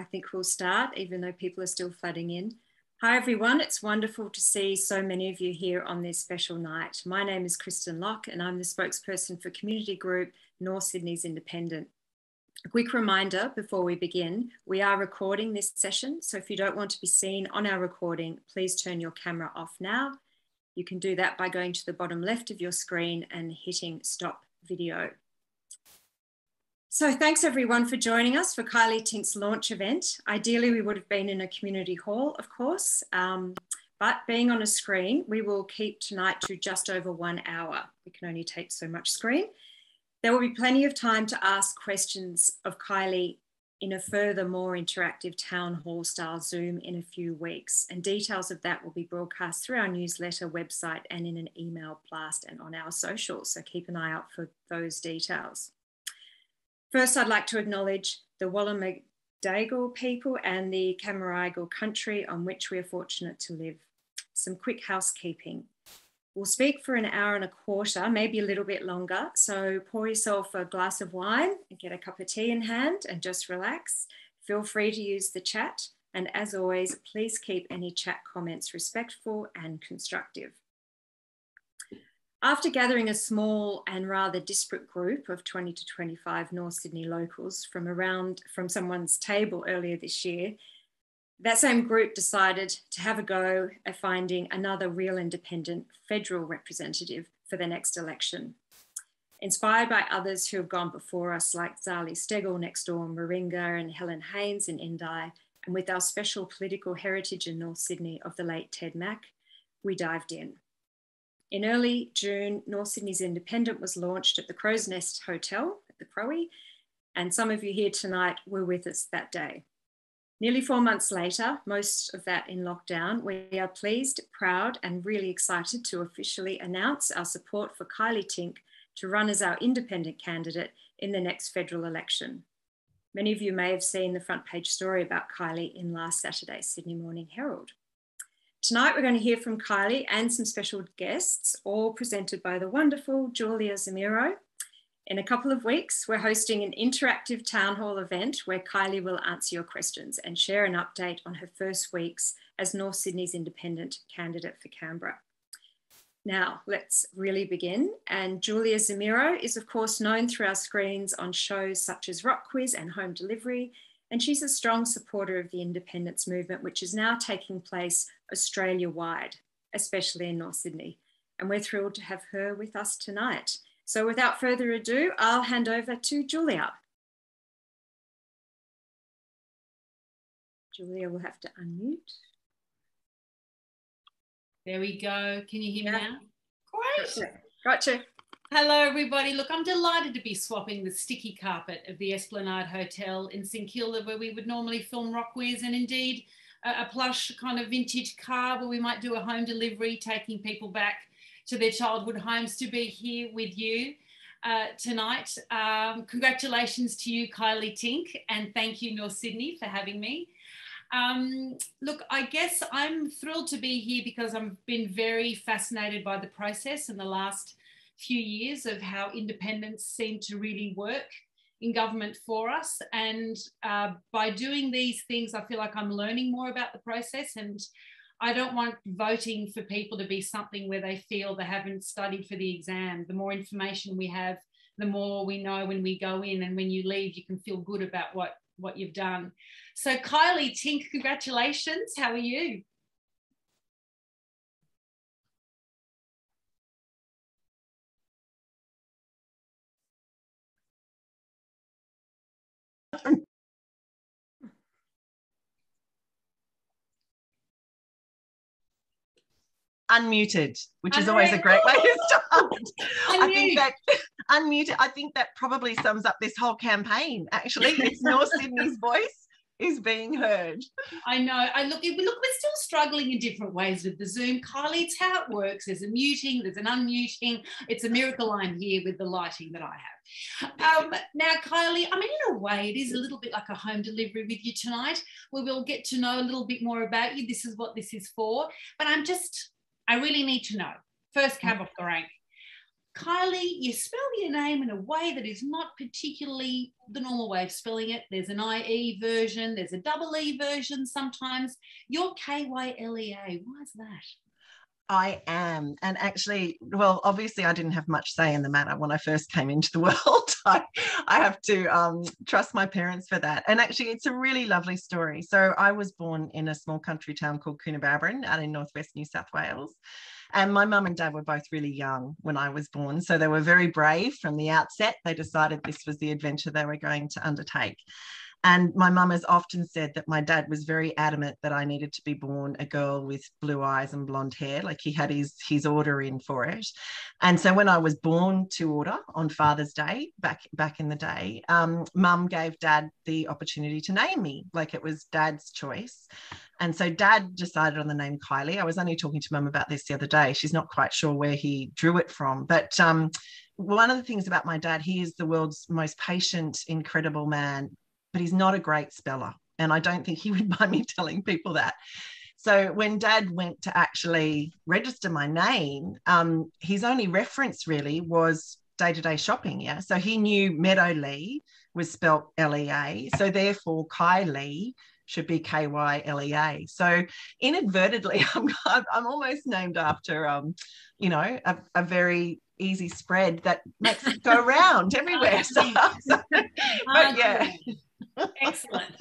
I think we'll start, even though people are still flooding in. Hi, everyone. It's wonderful to see so many of you here on this special night. My name is Kristen Locke, and I'm the spokesperson for community group North Sydney's Independent. A quick reminder before we begin, we are recording this session. So if you don't want to be seen on our recording, please turn your camera off now. You can do that by going to the bottom left of your screen and hitting stop video. So thanks everyone for joining us for Kylea Tink's launch event. Ideally, we would have been in a community hall, of course, um, but being on a screen, we will keep tonight to just over one hour. We can only take so much screen. There will be plenty of time to ask questions of Kylea in a further more interactive town hall style Zoom in a few weeks. And details of that will be broadcast through our newsletter website and in an email blast and on our socials. So keep an eye out for those details. First, I'd like to acknowledge the Wallumedegal people and the Cammeraygal country on which we are fortunate to live. Some quick housekeeping. We'll speak for an hour and a quarter, maybe a little bit longer. So pour yourself a glass of wine and get a cup of tea in hand and just relax. Feel free to use the chat. And as always, please keep any chat comments respectful and constructive. After gathering a small and rather disparate group of 20 to 25 North Sydney locals from around from someone's table earlier this year, that same group decided to have a go at finding another real independent federal representative for the next election. Inspired by others who have gone before us, like Zali Steggall next door, Warringah, and Helen Haines in Indi, and with our special political heritage in North Sydney of the late Ted Mack, we dived in. In early June, North Sydney's Independent was launched at the Crow's Nest Hotel at the Crowe, and some of you here tonight were with us that day. Nearly four months later, most of that in lockdown, we are pleased, proud, and really excited to officially announce our support for Kylea Tink to run as our independent candidate in the next federal election. Many of you may have seen the front page story about Kylea in last Saturday's Sydney Morning Herald. Tonight, we're going to hear from Kylea and some special guests, all presented by the wonderful Julia Zemiro. in a couple of weeks, we're hosting an interactive town hall event where Kylea will answer your questions and share an update on her first weeks as North Sydney's independent candidate for Canberra. Now, let's really begin. And Julia Zemiro is, of course, known through our screens on shows such as Rock Quiz and Home Delivery. And she's a strong supporter of the independence movement, which is now taking place Australia wide, especially in North Sydney. And we're thrilled to have her with us tonight. So without further ado, I'll hand over to Julia. Julia will have to unmute. There we go. Can you hear me now? Great. Gotcha. gotcha. Hello, everybody. Look, I'm delighted to be swapping the sticky carpet of the Esplanade Hotel in St Kilda, where we would normally film Rock Quiz, and indeed a, a plush kind of vintage car where we might do a home delivery, taking people back to their childhood homes to be here with you uh, tonight. Um, congratulations to you, Kylea Tink, and thank you, North Sydney, for having me. Um, look, I guess I'm thrilled to be here because I've been very fascinated by the process in the last few years of how independence seemed to really work in government for us. And uh, by doing these things, I feel like I'm learning more about the process and I don't want voting for people to be something where they feel they haven't studied for the exam. The more information we have, the more we know when we go in, and when you leave, you can feel good about what what you've done. So, Kylea Tink, congratulations. How are you? Unmuted, which is always a great way to start. I think that unmuted, I think that probably sums up this whole campaign. Actually, it's North Sydney's voice is being heard. I know. I look, look, we're still struggling in different ways with the Zoom. Kylea, it's how it works. There's a muting, there's an unmuting. It's a miracle I'm here with the lighting that I have. Um, now, Kylea, I mean, in a way, it is a little bit like a home delivery with you tonight, where we'll get to know a little bit more about you. This is what this is for. But I'm just I really need to know. First cab mm. off the rank. Kylea, you spell your name in a way that is not particularly the normal way of spelling it. There's an IE version, there's a double E version sometimes. You're K Y L E A. Why is that? I am. And actually, well, obviously, I didn't have much say in the matter when I first came into the world. I, I have to um, trust my parents for that. And actually, it's a really lovely story. So, I was born in a small country town called Coonabarabran out in northwest New South Wales. And my mum and dad were both really young when I was born. So, they were very brave from the outset. They decided this was the adventure they were going to undertake. And my mum has often said that my dad was very adamant that I needed to be born a girl with blue eyes and blonde hair. Like he had his his order in for it. And so when I was born to order on Father's Day back back in the day, um, mum gave dad the opportunity to name me. Like it was dad's choice. And so dad decided on the name Kylie. I was only talking to mum about this the other day. She's not quite sure where he drew it from. But um, one of the things about my dad, he is the world's most patient, incredible man but he's not a great speller. And I don't think he would mind me telling people that. So when dad went to actually register my name, um, his only reference really was day to day shopping. Yeah. So he knew Meadow Lea was spelt L E A. So therefore, Kylie should be K Y L E A. So inadvertently, I'm, I'm almost named after, um, you know, a, a very easy spread that makes it go around everywhere. So, so, but yeah. Excellent.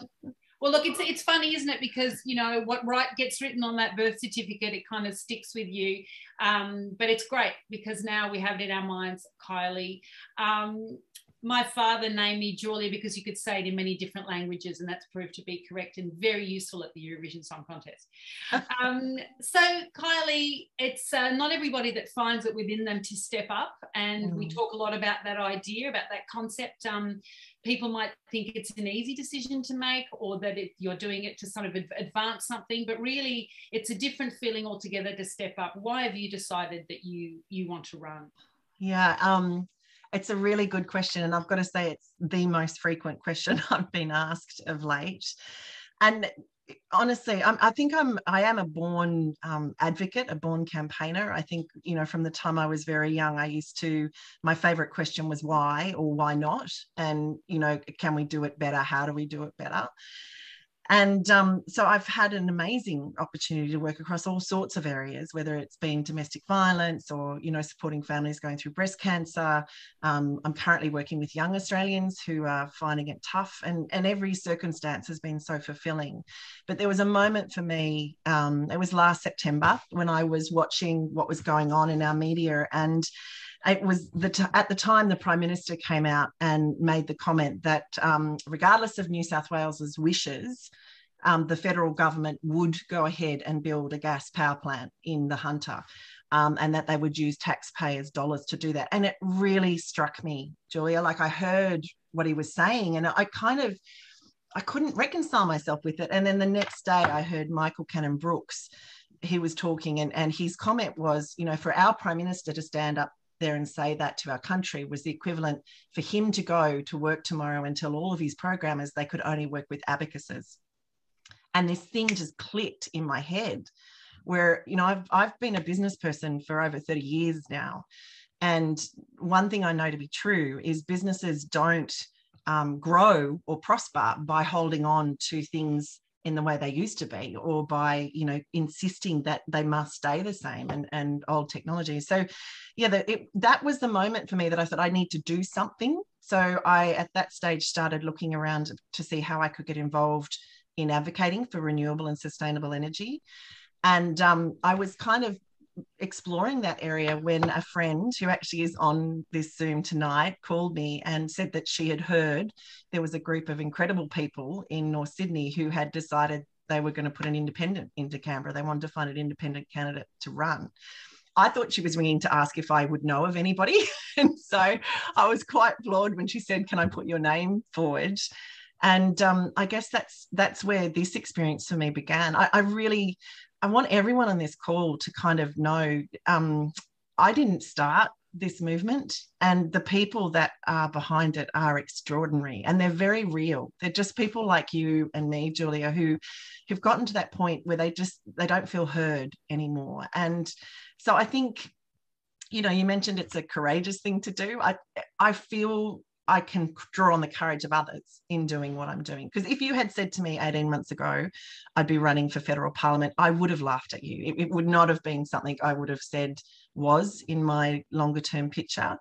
Well, look, it's it's funny, isn't it? Because you know what right gets written on that birth certificate, it kind of sticks with you. Um, but it's great because now we have it in our minds, Kylea. Um, my father named me Julia because you could say it in many different languages, and that's proved to be correct and very useful at the Eurovision Song Contest. um, so, Kylea, it's uh, not everybody that finds it within them to step up, and mm. we talk a lot about that idea, about that concept. Um, people might think it's an easy decision to make, or that it, you're doing it to sort of advance something, but really, it's a different feeling altogether to step up. Why have you decided that you you want to run? Yeah. Um, it's a really good question. And I've got to say, it's the most frequent question I've been asked of late. And honestly I'm, i think i'm i am a born um, advocate a born campaigner i think you know from the time i was very young i used to my favorite question was why or why not and you know can we do it better how do we do it better and um, so I've had an amazing opportunity to work across all sorts of areas, whether it's been domestic violence or, you know, supporting families going through breast cancer. Um, I'm currently working with young Australians who are finding it tough, and, and every circumstance has been so fulfilling. But there was a moment for me, um, it was last September when I was watching what was going on in our media and it was the t- at the time the prime minister came out and made the comment that um, regardless of New South Wales's wishes, um, the federal government would go ahead and build a gas power plant in the Hunter. Um, and that they would use taxpayers' dollars to do that. And it really struck me, Julia. Like I heard what he was saying, and I kind of I couldn't reconcile myself with it. And then the next day, I heard Michael Cannon-Brookes He was talking, and, and his comment was, you know, for our prime minister to stand up there and say that to our country was the equivalent for him to go to work tomorrow and tell all of his programmers they could only work with abacuses. And this thing just clicked in my head where, you know, I've, I've been a business person for over 30 years now. And one thing I know to be true is businesses don't um, grow or prosper by holding on to things in the way they used to be or by you know insisting that they must stay the same and, and old technology. So yeah the, it, that was the moment for me that i thought i need to do something. So i at that stage started looking around to see how i could get involved in advocating for renewable and sustainable energy. And um, i was kind of exploring that area when a friend who actually is on this Zoom tonight called me and said that she had heard there was a group of incredible people in North Sydney who had decided they were going to put an independent into Canberra. They wanted to find an independent candidate to run. I thought she was ringing to ask if I would know of anybody. and so I was quite floored when she said, Can I put your name forward? And um, I guess that's that's where this experience for me began. I, I really I want everyone on this call to kind of know um, I didn't start this movement, and the people that are behind it are extraordinary and they're very real. They're just people like you and me, Julia, who have gotten to that point where they just they don't feel heard anymore. And so I think you know, you mentioned it's a courageous thing to do. I I feel I can draw on the courage of others in doing what I'm doing. Because if you had said to me 18 months ago, I'd be running for federal parliament, I would have laughed at you. It, it would not have been something I would have said was in my longer term picture.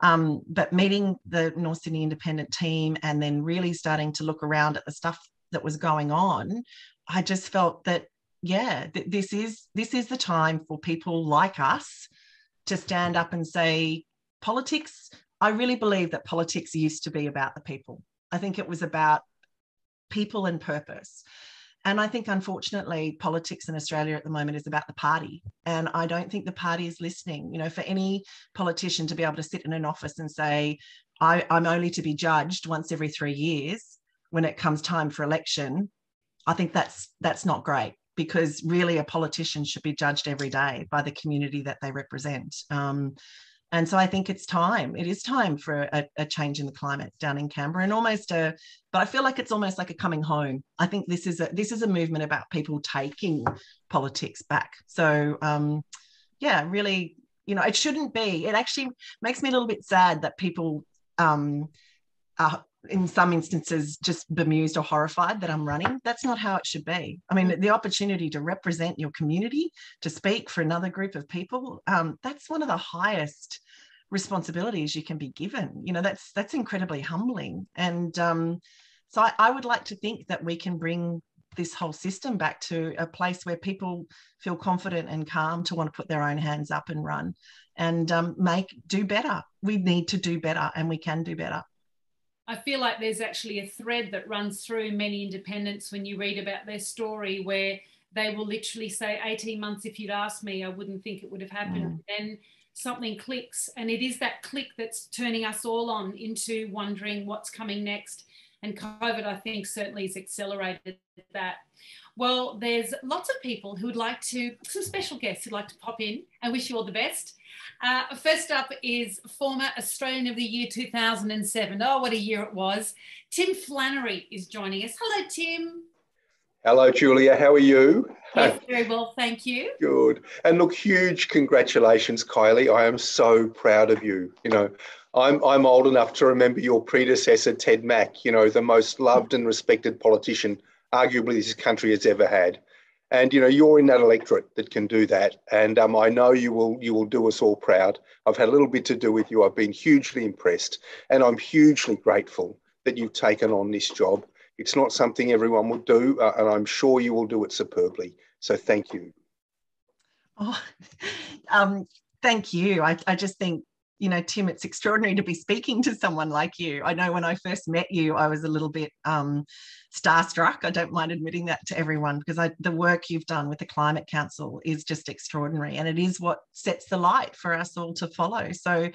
Um, but meeting the North Sydney Independent team and then really starting to look around at the stuff that was going on, I just felt that yeah, th- this is this is the time for people like us to stand up and say politics I really believe that politics used to be about the people. I think it was about people and purpose. And I think, unfortunately, politics in Australia at the moment is about the party. And I don't think the party is listening. You know, for any politician to be able to sit in an office and say, I, am only to be judged once every three years when it comes time for election, I think that's that's not great because really a politician should be judged every day by the community that they represent. Um, and so I think it's time. It is time for a, a, change in the climate down in Canberra, and almost a. But I feel like it's almost like a coming home. I think this is a this is a movement about people taking politics back. So um, yeah, really, you know, it shouldn't be. It actually makes me a little bit sad that people um, are in some instances just bemused or horrified that I'm running. That's not how it should be. I mean, the opportunity to represent your community, to speak for another group of people, um, that's one of the highest responsibilities you can be given. You know that's that's incredibly humbling. And um, so I, I would like to think that we can bring this whole system back to a place where people feel confident and calm to want to put their own hands up and run and um, make do better. We need to do better and we can do better I feel like there's actually a thread that runs through many independents when you read about their story where they will literally say 18 months if you'd asked me I wouldn't think it would have happened mm. and something clicks. And it is that click that's turning us all on into wondering what's coming next. And COVID, I think, certainly has accelerated that. Well, there's lots of people who would like to, some special guests who'd like to pop in and wish you all the best. Uh, first up is former Australian of the Year 2007. Oh, what a year it was. Tim Flannery is joining us. Hello, Tim. Hello, Julia. How are you? Yes, very well, thank you. Good. And look, huge congratulations, Kylea. I am so proud of you. You know, I'm I'm old enough to remember your predecessor, Ted Mack. You know, the most loved and respected politician, arguably this country has ever had. And you know, you're in that electorate that can do that. And um, I know you will you will do us all proud. I've had a little bit to do with you. I've been hugely impressed, and I'm hugely grateful that you've taken on this job it's not something everyone would do, uh, and I'm sure you will do it superbly. So thank you. Oh, um, thank you. I, I just think, you know, Tim, it's extraordinary to be speaking to someone like you. I know when I first met you, I was a little bit um, starstruck. I don't mind admitting that to everyone because I, the work you've done with the Climate Council is just extraordinary, and it is what sets the light for us all to follow. So,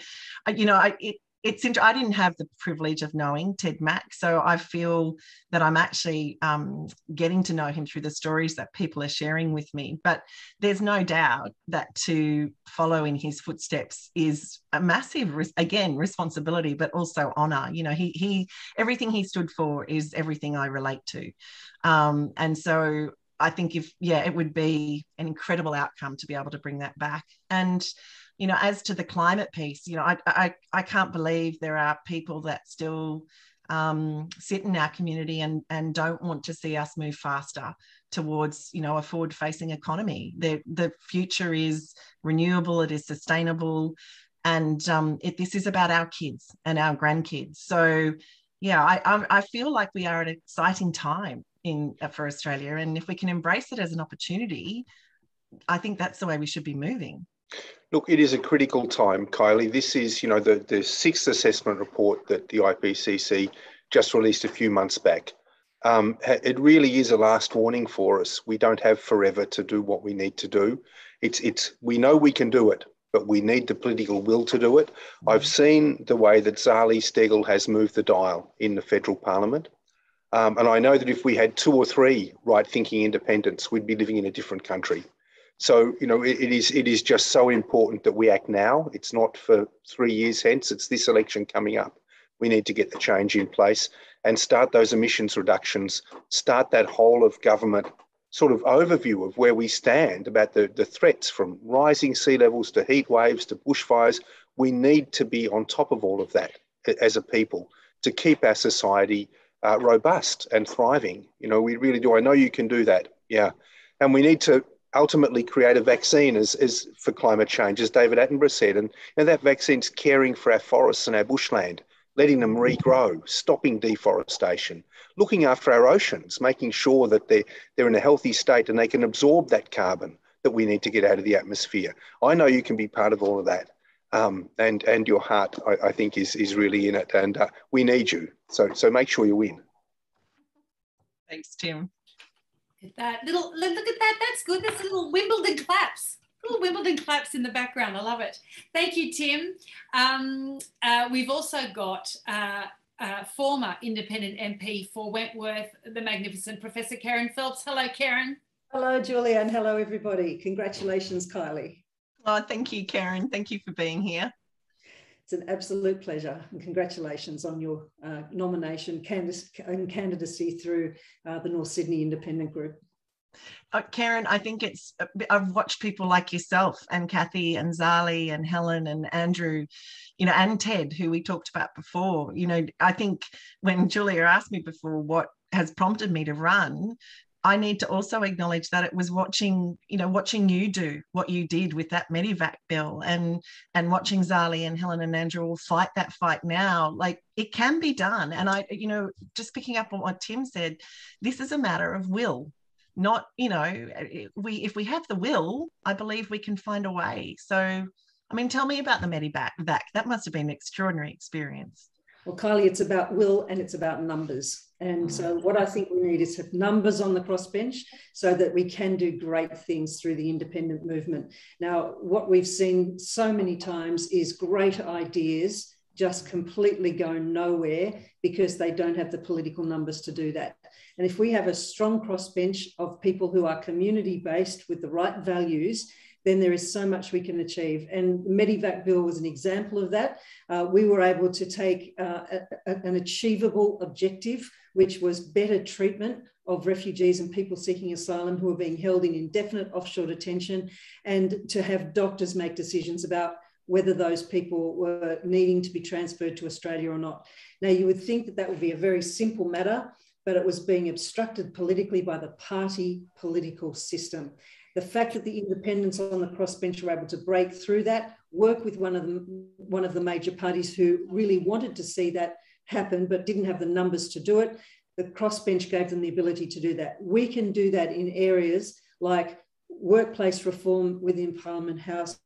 you know, I, it, it's I didn't have the privilege of knowing Ted Mack, so I feel that I'm actually um, getting to know him through the stories that people are sharing with me. But there's no doubt that to follow in his footsteps is a massive, again, responsibility, but also honor. You know, he he everything he stood for is everything I relate to, um, and so I think if yeah, it would be an incredible outcome to be able to bring that back and you know, as to the climate piece, you know, I, I, I can't believe there are people that still um, sit in our community and, and don't want to see us move faster towards, you know, a forward facing economy. The, the future is renewable, it is sustainable, and um, it, this is about our kids and our grandkids. So, yeah, I, I, feel like we are at an exciting time in for Australia, and if we can embrace it as an opportunity, I think that's the way we should be moving. Look, it is a critical time, Kylea. This is, you know, the, the sixth assessment report that the IPCC just released a few months back. Um, it really is a last warning for us. We don't have forever to do what we need to do. It's, it's, we know we can do it, but we need the political will to do it. I've seen the way that Zali Steggall has moved the dial in the federal parliament. Um, and I know that if we had two or three right thinking independents, we'd be living in a different country. So you know, it, it is it is just so important that we act now. It's not for three years hence. It's this election coming up. We need to get the change in place and start those emissions reductions. Start that whole of government sort of overview of where we stand about the, the threats from rising sea levels to heat waves to bushfires. We need to be on top of all of that as a people to keep our society uh, robust and thriving. You know, we really do. I know you can do that. Yeah. And we need to ultimately create a vaccine as for climate change, as David Attenborough said. And, and that vaccine's caring for our forests and our bushland, letting them regrow, stopping deforestation, looking after our oceans, making sure that they're, they're in a healthy state and they can absorb that carbon that we need to get out of the atmosphere. I know you can be part of all of that. Um, and and your heart, I, I, think, is is really in it, and uh, we need you. So so make sure you win. Thanks, Tim. Look at that little look at that. That's good. That's a little Wimbledon claps. Little Wimbledon claps in the background. I love it. Thank you, Tim. Um, uh, we've also got. Uh, uh, former independent MP for Wentworth, the magnificent Professor Kerryn Phelps. Hello, Kerryn. Hello, Julia, and hello, everybody. Congratulations, Kylea. Oh, thank you, Kerryn. Thank you for being here. It's an absolute pleasure and congratulations on your uh, nomination and candidacy through uh, the North Sydney Independent Group. Uh, Kerryn, I think it's, uh, I've watched people like yourself and Cathy and Zali and Helen and Andrew, you know, and Ted, who we talked about before. You know, I think when Julia asked me before what has prompted me to run, I need to also acknowledge that it was watching, you know, watching you do what you did with that Medevac bill and and watching Zali and Helen and Andrew all fight that fight now. Like it can be done. And I, you know, just picking up on what Tim said, this is a matter of will. Not, you know, we if we have the will, I believe we can find a way. So I mean, tell me about the Medevac. That must have been an extraordinary experience. Well, Kylea, it's about will and it's about numbers. And so, mm. what I think we need is have numbers on the crossbench so that we can do great things through the independent movement. Now, what we've seen so many times is great ideas just completely go nowhere because they don't have the political numbers to do that. And if we have a strong crossbench of people who are community based with the right values, then there is so much we can achieve. And Medevac Bill was an example of that. Uh, we were able to take uh, a, a, an achievable objective, which was better treatment of refugees and people seeking asylum who are being held in indefinite offshore detention, and to have doctors make decisions about whether those people were needing to be transferred to Australia or not. Now, you would think that that would be a very simple matter, but it was being obstructed politically by the party political system. The fact that the independents on the crossbench were able to break through that, work with one of the one of the major parties who really wanted to see that happen but didn't have the numbers to do it. The crossbench gave them the ability to do that. We can do that in areas like workplace reform within Parliament House,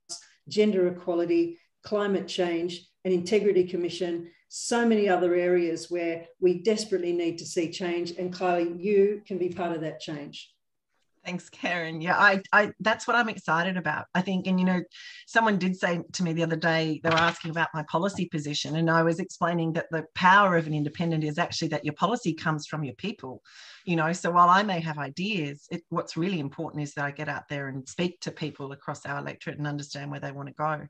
gender equality, climate change, an integrity commission, so many other areas where we desperately need to see change. And Kylea, you can be part of that change. Thanks, Kerryn. Yeah, I, I, that's what I'm excited about. I think, and you know, someone did say to me the other day, they were asking about my policy position, and I was explaining that the power of an independent is actually that your policy comes from your people. You know, so while I may have ideas, it, what's really important is that I get out there and speak to people across our electorate and understand where they want to go.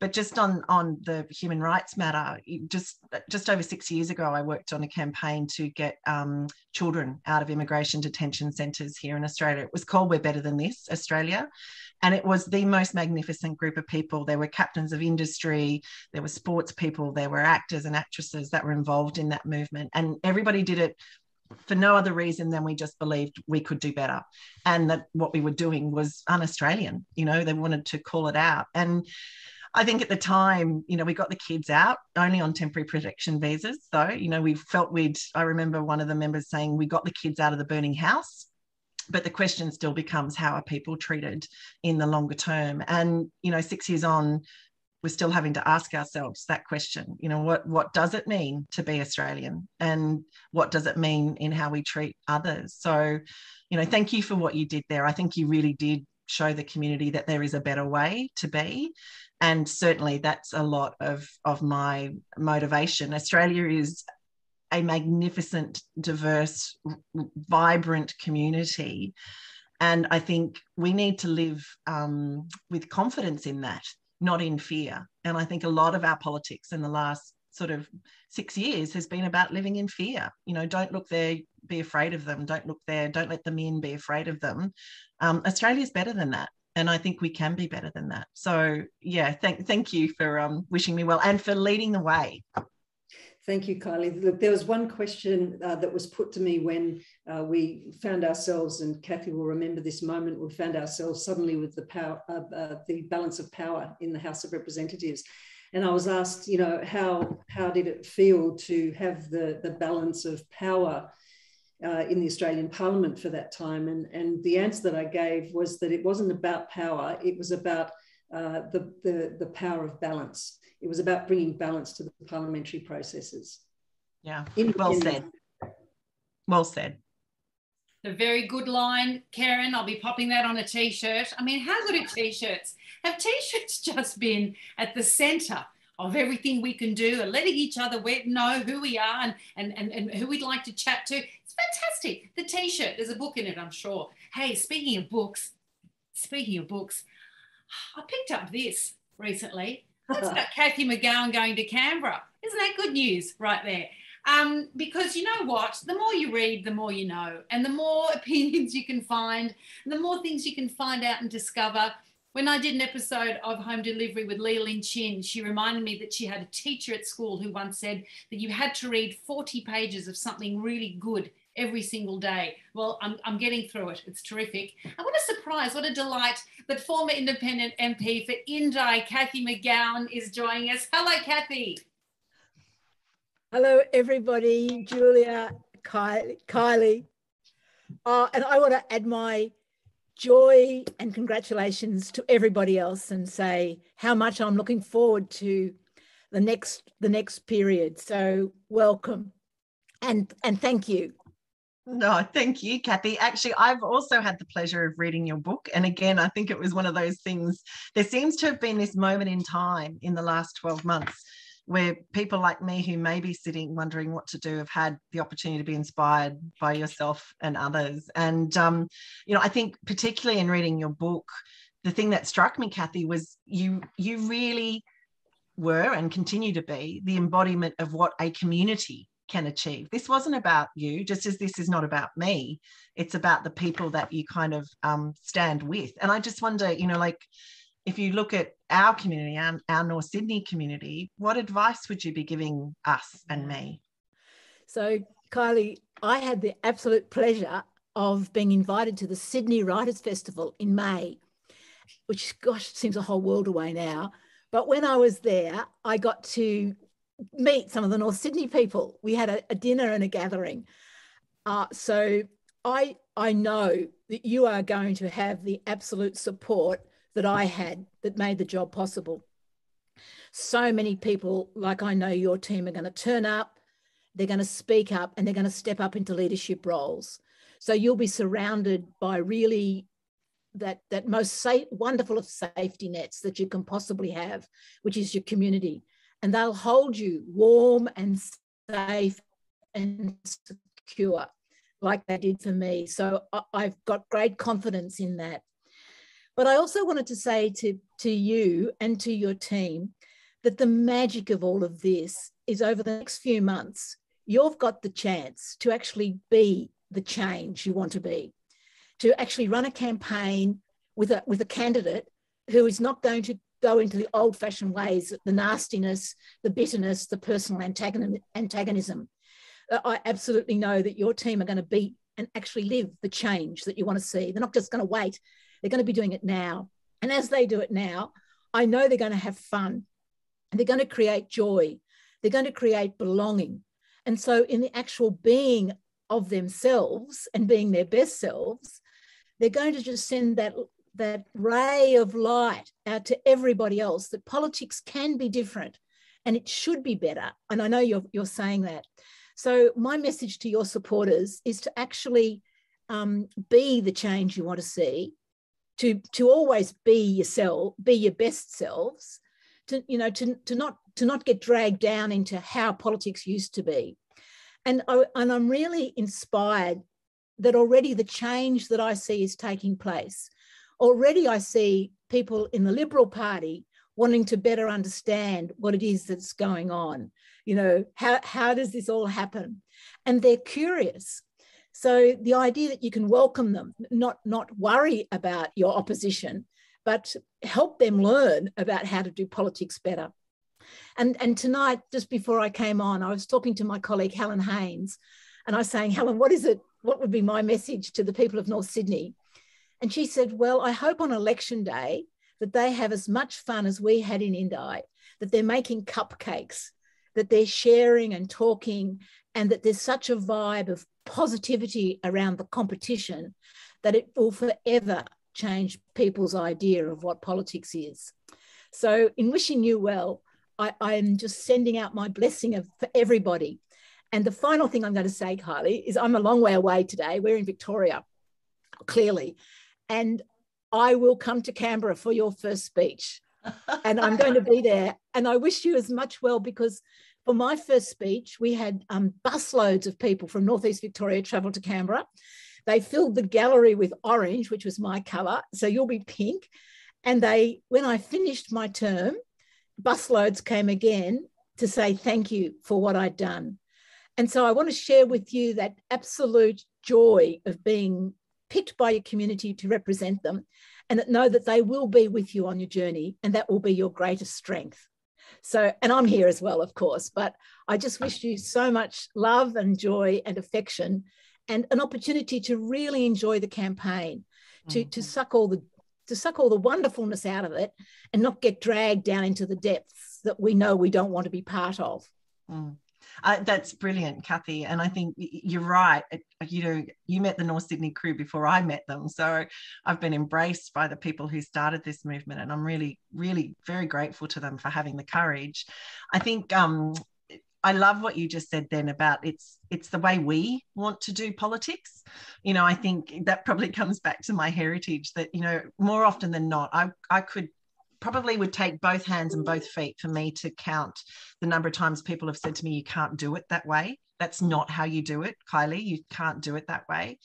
But just on on the human rights matter, just just over six years ago, I worked on a campaign to get um, children out of immigration detention centres here in Australia. It was called We're Better Than This Australia. And it was the most magnificent group of people. There were captains of industry, there were sports people, there were actors and actresses that were involved in that movement. And everybody did it for no other reason than we just believed we could do better and that what we were doing was un-australian you know they wanted to call it out and I think at the time, you know, we got the kids out only on temporary protection visas, though. You know, we felt we'd, I remember one of the members saying we got the kids out of the burning house. But the question still becomes how are people treated in the longer term? And, you know, six years on, we're still having to ask ourselves that question. You know, what, what does it mean to be Australian? And what does it mean in how we treat others? So, you know, thank you for what you did there. I think you really did show the community that there is a better way to be and certainly that's a lot of of my motivation australia is a magnificent diverse vibrant community and i think we need to live um, with confidence in that not in fear and i think a lot of our politics in the last sort of six years has been about living in fear. You know, don't look there, be afraid of them. Don't look there, don't let them in, be afraid of them. Um, Australia's better than that. And I think we can be better than that. So yeah, thank thank you for um, wishing me well and for leading the way. Thank you, Kylea. Look, there was one question uh, that was put to me when uh, we found ourselves, and Cathy will remember this moment. We found ourselves suddenly with the power, uh, uh, the balance of power in the House of Representatives, and I was asked, you know, how how did it feel to have the the balance of power uh, in the Australian Parliament for that time? And and the answer that I gave was that it wasn't about power; it was about uh, the, the the power of balance it was about bringing balance to the parliamentary processes. Yeah, well said. Well said. A very good line, Kerryn. I'll be popping that on a t-shirt. I mean, how good are t-shirts? Have t-shirts just been at the centre of everything we can do and letting each other know who we are and, and, and, and who we'd like to chat to? It's fantastic. The t-shirt, there's a book in it, I'm sure. Hey, speaking of books, speaking of books, I picked up this recently that's about Cathy McGowan going to Canberra. Isn't that good news right there? Um, because you know what? The more you read, the more you know, and the more opinions you can find, the more things you can find out and discover. When I did an episode of Home Delivery with Lee Lin Chin, she reminded me that she had a teacher at school who once said that you had to read 40 pages of something really good every single day. Well, I'm, I'm getting through it. It's terrific. And what a surprise, what a delight that former independent MP for Indi, Cathy McGowan, is joining us. Hello, Cathy. Hello, everybody. Julia, Kylea. Kylea. Uh, and I want to add my joy and congratulations to everybody else and say how much I'm looking forward to the next the next period. So welcome and and thank you. No, thank you, Cathy. Actually, I've also had the pleasure of reading your book. And again, I think it was one of those things. There seems to have been this moment in time in the last 12 months where people like me who may be sitting wondering what to do have had the opportunity to be inspired by yourself and others. And, um, you know, I think particularly in reading your book, the thing that struck me, Cathy, was you you really were and continue to be the embodiment of what a community can achieve. This wasn't about you, just as this is not about me. It's about the people that you kind of um, stand with. And I just wonder, you know, like if you look at our community, our, our North Sydney community, what advice would you be giving us and me? So, Kylea, I had the absolute pleasure of being invited to the Sydney Writers Festival in May, which, gosh, seems a whole world away now. But when I was there, I got to meet some of the North Sydney people. We had a, a dinner and a gathering. Uh, so I I know that you are going to have the absolute support that I had that made the job possible. So many people, like I know your team, are going to turn up, they're going to speak up, and they're going to step up into leadership roles. So you'll be surrounded by really that that most safe, wonderful of safety nets that you can possibly have, which is your community and they'll hold you warm and safe and secure like they did for me. So I've got great confidence in that. But I also wanted to say to, to you and to your team that the magic of all of this is over the next few months, you've got the chance to actually be the change you want to be, to actually run a campaign with a, with a candidate who is not going to go into the old fashioned ways, the nastiness, the bitterness, the personal antagonism. Uh, I absolutely know that your team are going to be and actually live the change that you want to see. They're not just going to wait, they're going to be doing it now. And as they do it now, I know they're going to have fun and they're going to create joy, they're going to create belonging. And so, in the actual being of themselves and being their best selves, they're going to just send that that ray of light out to everybody else that politics can be different and it should be better. And I know you're, you're saying that. So, my message to your supporters is to actually um, be the change you want to see, to, to always be yourself, be your best selves, to, you know, to, to, not, to not get dragged down into how politics used to be. And, I, and I'm really inspired that already the change that I see is taking place already I see people in the Liberal Party wanting to better understand what it is that's going on. You know, how, how does this all happen? And they're curious. So the idea that you can welcome them, not, not worry about your opposition, but help them learn about how to do politics better. And, and tonight, just before I came on, I was talking to my colleague Helen Haines, and I was saying, Helen, what is it? What would be my message to the people of North Sydney? And she said, Well, I hope on election day that they have as much fun as we had in Indi, that they're making cupcakes, that they're sharing and talking, and that there's such a vibe of positivity around the competition that it will forever change people's idea of what politics is. So, in wishing you well, I, am just sending out my blessing of, for everybody. And the final thing I'm going to say, Kylea, is I'm a long way away today. We're in Victoria, clearly. And I will come to Canberra for your first speech. and I'm going to be there. And I wish you as much well because for my first speech, we had um, busloads of people from Northeast Victoria travel to Canberra. They filled the gallery with orange, which was my colour. So you'll be pink. And they, when I finished my term, busloads came again to say thank you for what I'd done. And so I want to share with you that absolute joy of being picked by your community to represent them and that know that they will be with you on your journey and that will be your greatest strength. So, and I'm here as well, of course, but I just wish you so much love and joy and affection and an opportunity to really enjoy the campaign, to, mm-hmm. to suck all the to suck all the wonderfulness out of it and not get dragged down into the depths that we know we don't want to be part of. Mm. Uh, that's brilliant, Cathy. And I think you're right. You know, you met the North Sydney crew before I met them. So I've been embraced by the people who started this movement. And I'm really, really very grateful to them for having the courage. I think um, I love what you just said then about it's it's the way we want to do politics. You know, I think that probably comes back to my heritage that, you know, more often than not, I, I could probably would take both hands and both feet for me to count the number of times people have said to me, you can't do it that way. That's not how you do it, Kylea. You can't do it that way.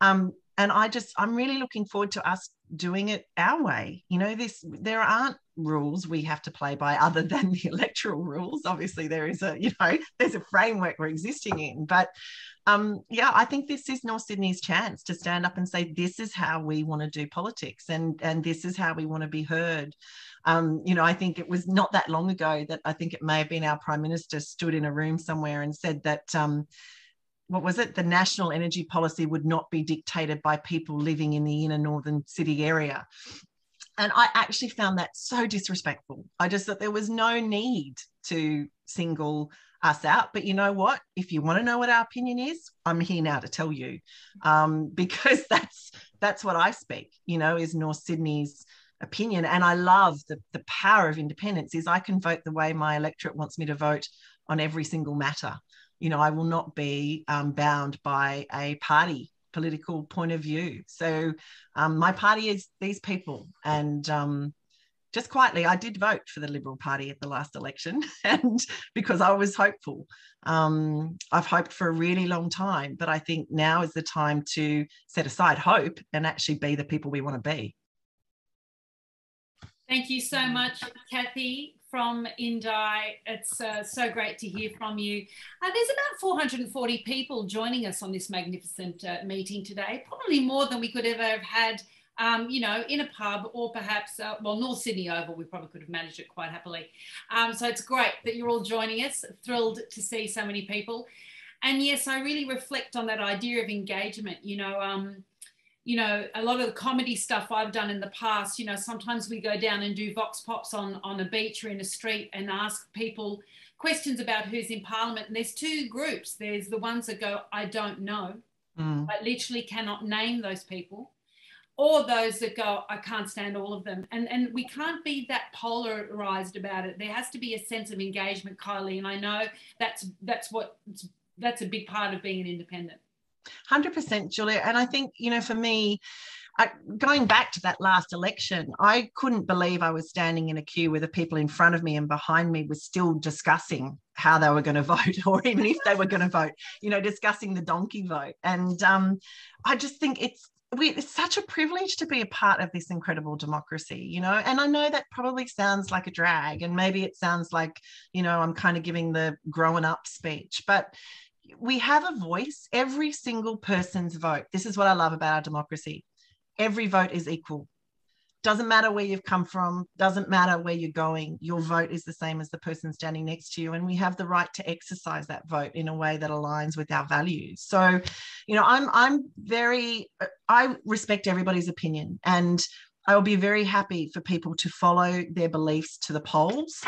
Um, and I just, I'm really looking forward to us doing it our way. You know, this there aren't rules we have to play by other than the electoral rules. Obviously, there is a, you know, there's a framework we're existing in. But um, yeah, I think this is North Sydney's chance to stand up and say, this is how we want to do politics and, and this is how we want to be heard. Um, you know, I think it was not that long ago that I think it may have been our Prime Minister stood in a room somewhere and said that um, what was it? The national energy policy would not be dictated by people living in the inner northern city area. And I actually found that so disrespectful. I just thought there was no need to single us out. But you know what? If you want to know what our opinion is, I'm here now to tell you, um, because that's that's what I speak. You know, is North Sydney's opinion, and I love the the power of independence. Is I can vote the way my electorate wants me to vote on every single matter you know, I will not be um, bound by a party political point of view. So um, my party is these people. And um, just quietly, I did vote for the Liberal Party at the last election, and because I was hopeful. Um, I've hoped for a really long time, but I think now is the time to set aside hope and actually be the people we want to be. Thank you so much, Cathy from Indi. It's uh, so great to hear from you. Uh, there's about 440 people joining us on this magnificent uh, meeting today, probably more than we could ever have had. Um, you know, in a pub or perhaps, uh, well, North Sydney Oval, we probably could have managed it quite happily. Um, so it's great that you're all joining us. Thrilled to see so many people. And yes, I really reflect on that idea of engagement. You know, um, you know, a lot of the comedy stuff I've done in the past, you know, sometimes we go down and do vox pops on, on a beach or in a street and ask people questions about who's in parliament. And there's two groups. There's the ones that go, I don't know. Mm. I literally cannot name those people. Or those that go, I can't stand all of them. And, and we can't be that polarized about it. There has to be a sense of engagement, Kylea. And I know that's that's what that's a big part of being an independent. 100% Julia. And I think, you know, for me, I, going back to that last election, I couldn't believe I was standing in a queue where the people in front of me and behind me were still discussing how they were going to vote, or even if they were going to vote, you know, discussing the donkey vote. And um, I just think it's we, it's such a privilege to be a part of this incredible democracy, you know. And I know that probably sounds like a drag, and maybe it sounds like, you know, I'm kind of giving the growing up speech, but we have a voice. Every single person's vote. This is what I love about our democracy. Every vote is equal doesn't matter where you've come from doesn't matter where you're going your vote is the same as the person standing next to you and we have the right to exercise that vote in a way that aligns with our values so you know i'm i'm very i respect everybody's opinion and i will be very happy for people to follow their beliefs to the polls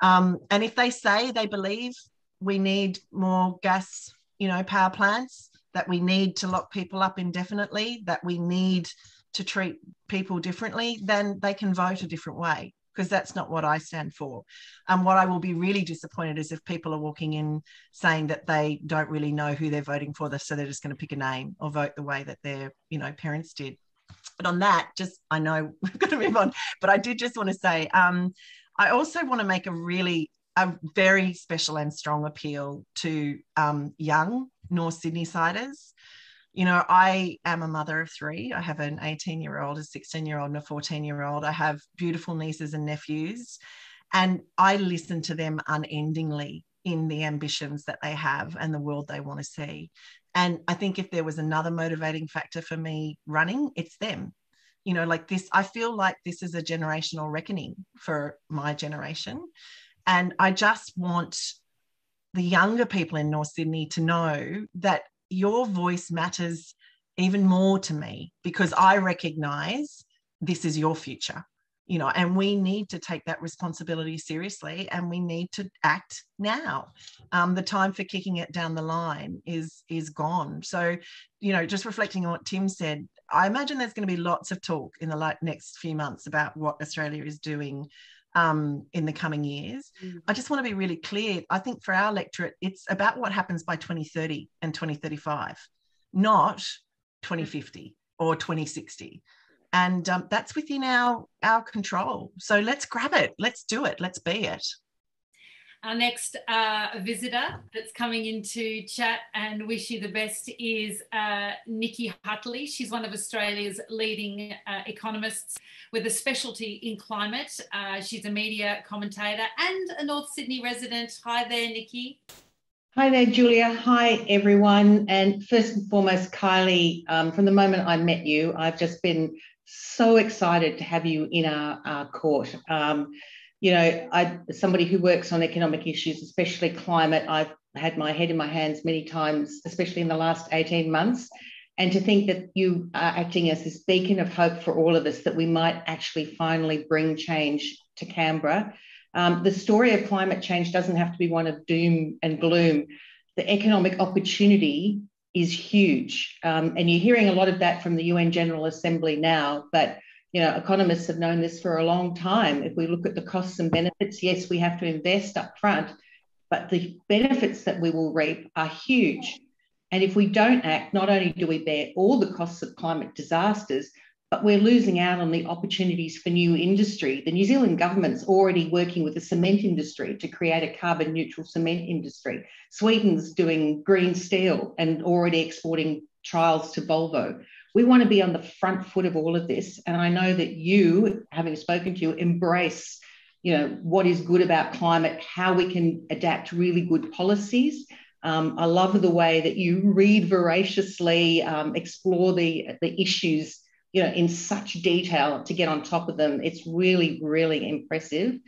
um, and if they say they believe we need more gas you know power plants that we need to lock people up indefinitely that we need to treat people differently, then they can vote a different way because that's not what I stand for. And what I will be really disappointed is if people are walking in saying that they don't really know who they're voting for, so they're just going to pick a name or vote the way that their you know parents did. But on that, just I know we've got to move on. But I did just want to say, um, I also want to make a really a very special and strong appeal to um, young North Sydney siders you know, I am a mother of three. I have an 18 year old, a 16 year old, and a 14 year old. I have beautiful nieces and nephews, and I listen to them unendingly in the ambitions that they have and the world they want to see. And I think if there was another motivating factor for me running, it's them. You know, like this, I feel like this is a generational reckoning for my generation. And I just want the younger people in North Sydney to know that your voice matters even more to me because I recognize this is your future, you know, and we need to take that responsibility seriously and we need to act now. Um, the time for kicking it down the line is is gone. So, you know, just reflecting on what Tim said, I imagine there's going to be lots of talk in the like next few months about what Australia is doing um, in the coming years. Mm. I just want to be really clear. I think for our electorate, it's about what happens by 2030 and 2035, not 2050 or 2060. And um, that's within our, our control. So let's grab it. Let's do it. Let's be it. Our next uh, visitor that's coming into chat and wish you the best is uh, Nicki Hutley. She's one of Australia's leading uh, economists with a specialty in climate. Uh, she's a media commentator and a North Sydney resident. Hi there, Nicki. Hi there, Julia. Hi, everyone. And first and foremost, Kylea, um, from the moment I met you, I've just been so excited to have you in our, our court. Um, you know, I somebody who works on economic issues, especially climate, I've had my head in my hands many times, especially in the last 18 months. And to think that you are acting as this beacon of hope for all of us, that we might actually finally bring change to Canberra. Um, the story of climate change doesn't have to be one of doom and gloom. The economic opportunity is huge. Um, and you're hearing a lot of that from the UN General Assembly now. But you know, economists have known this for a long time. If we look at the costs and benefits, yes, we have to invest up front, but the benefits that we will reap are huge. And if we don't act, not only do we bear all the costs of climate disasters, but we're losing out on the opportunities for new industry. The New Zealand government's already working with the cement industry to create a carbon neutral cement industry. Sweden's doing green steel and already exporting trials to Volvo we want to be on the front foot of all of this. And I know that you, having spoken to you, embrace, you know, what is good about climate, how we can adapt really good policies. Um, I love the way that you read voraciously, um, explore the, the issues, you know, in such detail to get on top of them. It's really, really impressive.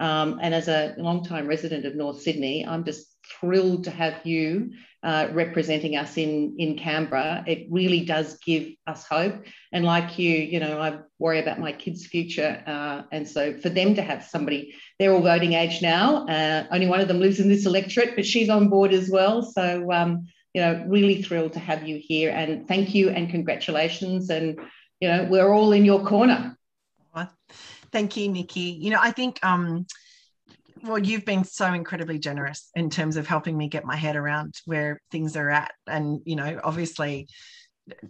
Um, and as a long-time resident of North Sydney, I'm just thrilled to have you uh, representing us in in Canberra. It really does give us hope. And like you, you know, I worry about my kids' future, uh, and so for them to have somebody, they're all voting age now. Uh, only one of them lives in this electorate, but she's on board as well. So. Um, you know, really thrilled to have you here, and thank you and congratulations. And you know, we're all in your corner. Thank you, Nicki. You know, I think um, well, you've been so incredibly generous in terms of helping me get my head around where things are at. And, you know, obviously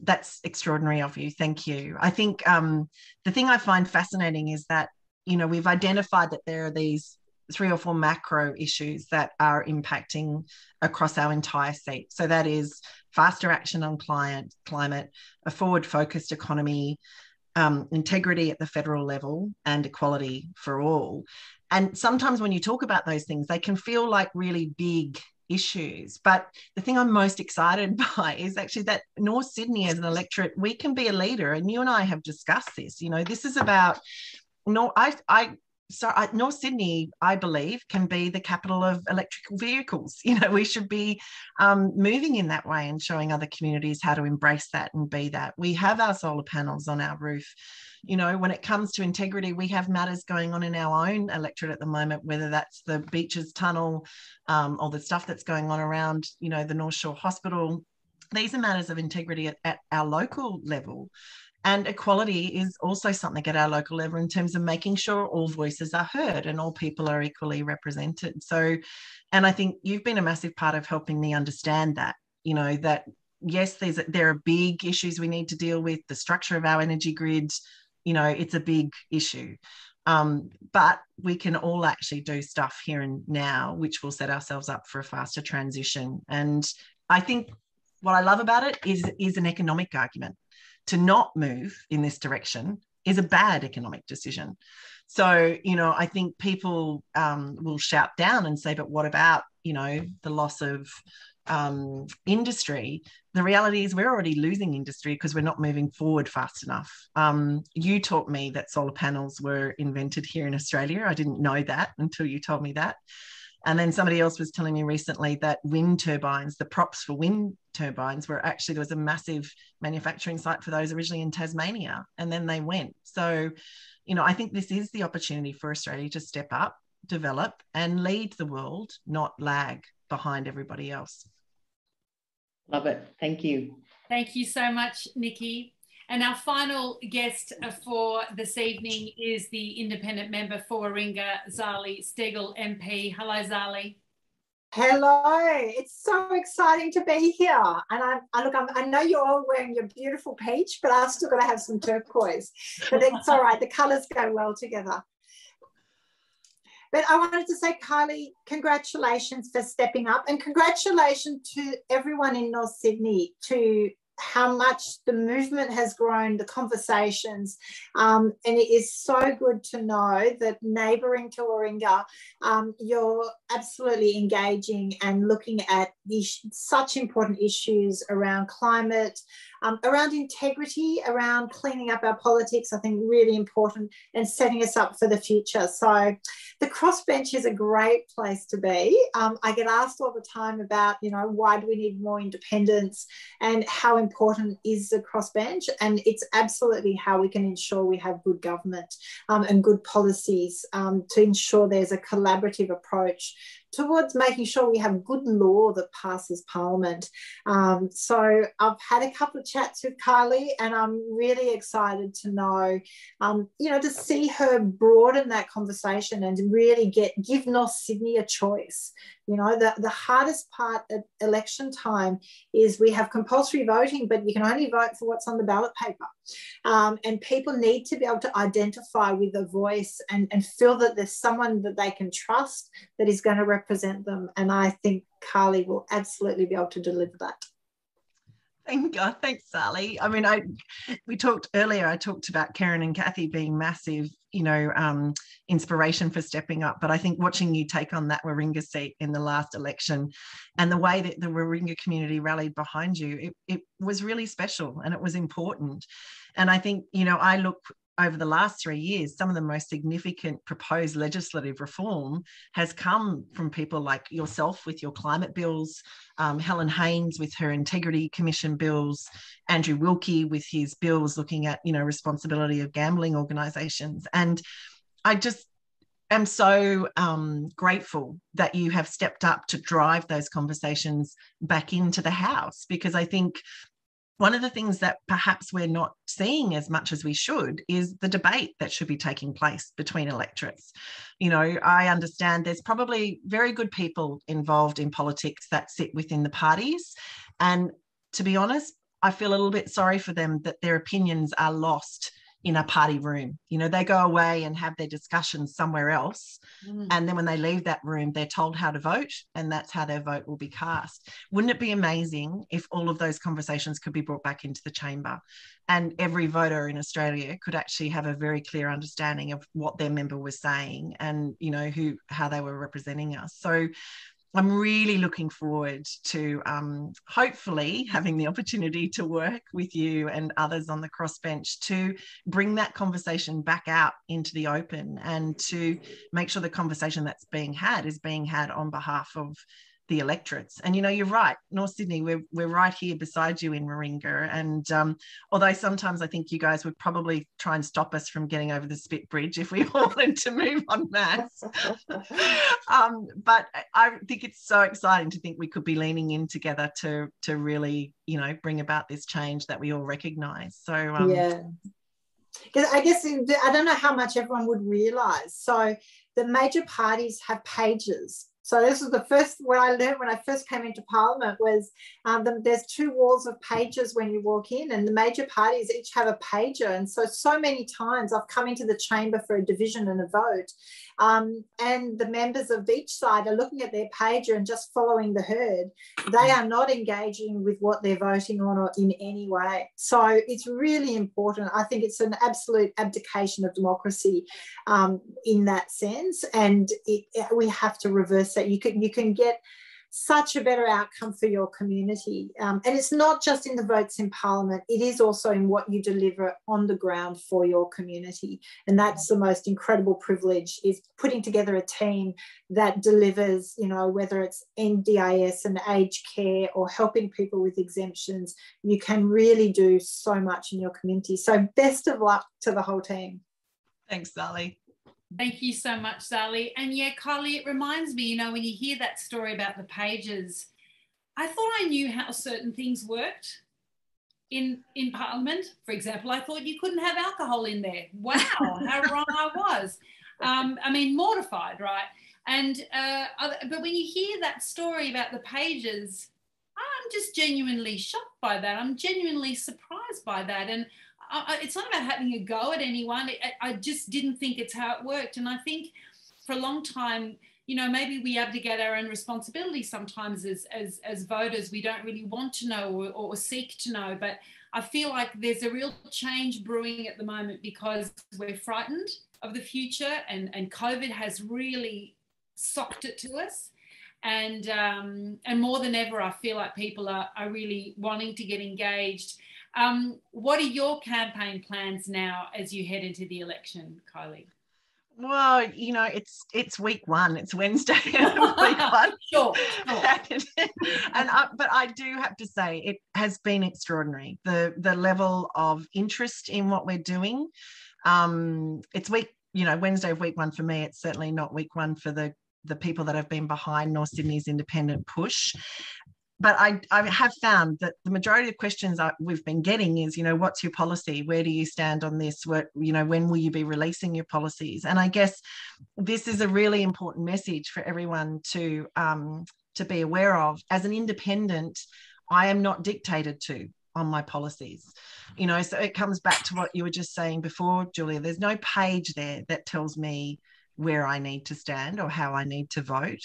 that's extraordinary of you. Thank you. I think um, the thing I find fascinating is that, you know, we've identified that there are these three or four macro issues that are impacting across our entire seat. So that is faster action on client climate, a forward focused economy, um, integrity at the federal level, and equality for all. And sometimes when you talk about those things, they can feel like really big issues. But the thing I'm most excited by is actually that North Sydney as an electorate, we can be a leader. And you and I have discussed this. You know, this is about no, I, I so I, North Sydney, I believe, can be the capital of electrical vehicles. You know, we should be um, moving in that way and showing other communities how to embrace that and be that. We have our solar panels on our roof. You know, when it comes to integrity, we have matters going on in our own electorate at the moment, whether that's the beaches tunnel um, or the stuff that's going on around, you know, the North Shore Hospital. These are matters of integrity at, at our local level. And equality is also something at our local level in terms of making sure all voices are heard and all people are equally represented. So, and I think you've been a massive part of helping me understand that, you know, that yes, there's there are big issues we need to deal with, the structure of our energy grid, you know, it's a big issue. Um, but we can all actually do stuff here and now, which will set ourselves up for a faster transition. And I think what I love about it is is an economic argument to not move in this direction is a bad economic decision. So, you know, I think people um, will shout down and say, but what about, you know, the loss of um, industry? The reality is we're already losing industry because we're not moving forward fast enough. Um, you taught me that solar panels were invented here in Australia. I didn't know that until you told me that. And then somebody else was telling me recently that wind turbines, the props for wind turbines, were actually there was a massive manufacturing site for those originally in Tasmania, and then they went. So, you know, I think this is the opportunity for Australia to step up, develop, and lead the world, not lag behind everybody else. Love it. Thank you. Thank you so much, Nicki. And our final guest uh, for this evening is the independent member for Warringah, Zali Steggall MP. Hello, Zali. Hello, it's so exciting to be here. And I, I look, I'm, i know you're all wearing your beautiful peach, but I've still got to have some turquoise. But it's all right, the colours go well together. But I wanted to say, Kylea, congratulations for stepping up and congratulations to everyone in North Sydney to how much the movement has grown, the conversations, um, and it is so good to know that neighbouring to Warringah, um, you're absolutely engaging and looking at these such important issues around climate, um, around integrity, around cleaning up our politics, I think really important and setting us up for the future. So the crossbench is a great place to be. Um, I get asked all the time about, you know, why do we need more independence and how important is the crossbench? And it's absolutely how we can ensure we have good government um, and good policies um, to ensure there's a collaborative approach towards making sure we have good law that passes Parliament. Um, so I've had a couple of chats with Kylea, and I'm really excited to know, um, you know, to see her broaden that conversation and really get give North Sydney a choice. You know, the, the hardest part at election time is we have compulsory voting, but you can only vote for what's on the ballot paper. Um, and people need to be able to identify with a voice and, and feel that there's someone that they can trust that is going to represent them. And I think Kylea will absolutely be able to deliver that. Thank God. Thanks, Zali. I mean, I we talked earlier, I talked about Kerryn and Cathy being massive, you know, um, inspiration for stepping up. But I think watching you take on that Warringah seat in the last election and the way that the Warringah community rallied behind you, it, it was really special and it was important. And I think, you know, I look over the last three years, some of the most significant proposed legislative reform has come from people like yourself with your climate bills, um, Helen Haines with her Integrity Commission bills, Andrew Wilkie with his bills looking at, you know, responsibility of gambling organisations. And I just am so um, grateful that you have stepped up to drive those conversations back into the House because I think one of the things that perhaps we're not seeing as much as we should is the debate that should be taking place between electorates. You know, I understand there's probably very good people involved in politics that sit within the parties. And to be honest, I feel a little bit sorry for them that their opinions are lost in a party room. You know, they go away and have their discussions somewhere else. Mm. And then when they leave that room, they're told how to vote, and that's how their vote will be cast. Wouldn't it be amazing if all of those conversations could be brought back into the chamber and every voter in Australia could actually have a very clear understanding of what their member was saying and, you know, who, how they were representing us. So I'm really looking forward to um, hopefully having the opportunity to work with you and others on the crossbench to bring that conversation back out into the open and to make sure the conversation that's being had is being had on behalf of the electorates. And you know, you're right, North Sydney, we're, we're right here beside you in Warringah. And um, although sometimes I think you guys would probably try and stop us from getting over the Spit Bridge if we wanted to move on mass. um, but I think it's so exciting to think we could be leaning in together to to really, you know, bring about this change that we all recognise. So um, yeah. Because I guess I don't know how much everyone would realise. So the major parties have pages so this is the first what I learned when I first came into Parliament was um, the, there's two walls of pages when you walk in, and the major parties each have a pager. And so so many times I've come into the chamber for a division and a vote, um, and the members of each side are looking at their pager and just following the herd. They are not engaging with what they're voting on or in any way. So it's really important. I think it's an absolute abdication of democracy um, in that sense, and it, we have to reverse that. You can you can get such a better outcome for your community. Um, and it's not just in the votes in Parliament, it is also in what you deliver on the ground for your community. And that's the most incredible privilege is putting together a team that delivers, you know, whether it's NDIS and aged care or helping people with exemptions, you can really do so much in your community. So best of luck to the whole team. Thanks, Zali. Thank you so much, Zali. And yeah, Kylea, it reminds me, you know, when you hear that story about the pages, I thought I knew how certain things worked in in Parliament. For example, I thought you couldn't have alcohol in there. Wow, how wrong I was. Um, I mean, mortified, right? And uh, but when you hear that story about the pages, I'm just genuinely shocked by that. I'm genuinely surprised by that, and I, it's not about having a go at anyone. I just didn't think it's how it worked. And I think for a long time, you know, maybe we abdicate our own responsibility sometimes as, as, as voters. We don't really want to know or, or seek to know. But I feel like there's a real change brewing at the moment because we're frightened of the future and, and COVID has really socked it to us. And, um, and more than ever, I feel like people are, are really wanting to get engaged um, what are your campaign plans now as you head into the election, Kylea? Well, you know, it's it's week one. It's Wednesday. week one. sure. sure. and I, but I do have to say, it has been extraordinary. The the level of interest in what we're doing. Um, it's week, you know, Wednesday of week one for me. It's certainly not week one for the the people that have been behind North Sydney's independent push but I, I have found that the majority of questions I, we've been getting is, you know, what's your policy? Where do you stand on this? What, you know, when will you be releasing your policies? And I guess this is a really important message for everyone to um, to be aware of. As an independent, I am not dictated to on my policies. You know, so it comes back to what you were just saying before, Julia. There's no page there that tells me where I need to stand or how I need to vote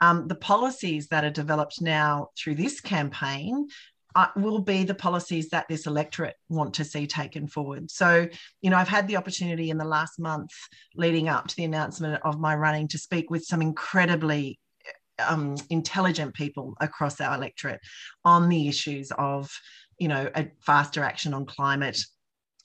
um, the policies that are developed now through this campaign uh, will be the policies that this electorate want to see taken forward. So, you know, I've had the opportunity in the last month leading up to the announcement of my running to speak with some incredibly um, intelligent people across our electorate on the issues of, you know, a faster action on climate,